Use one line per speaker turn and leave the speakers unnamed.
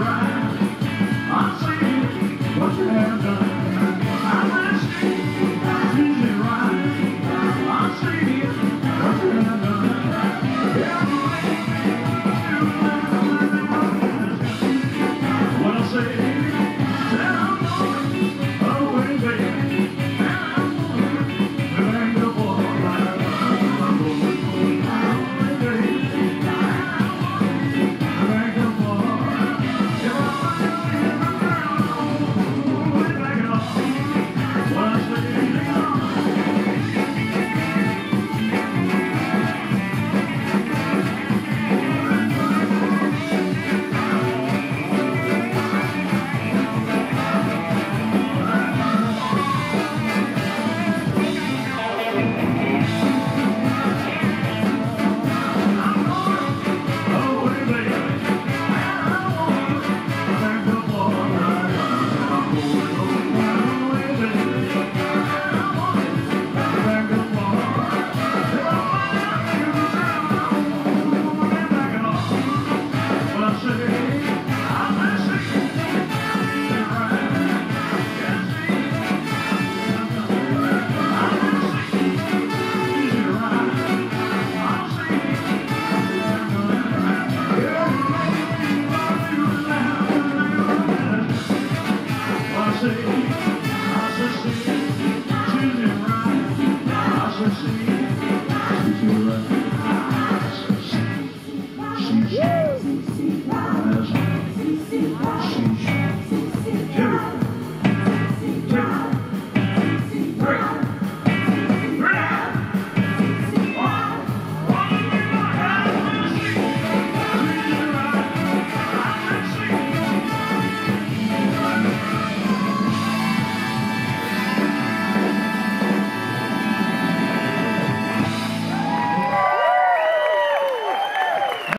right.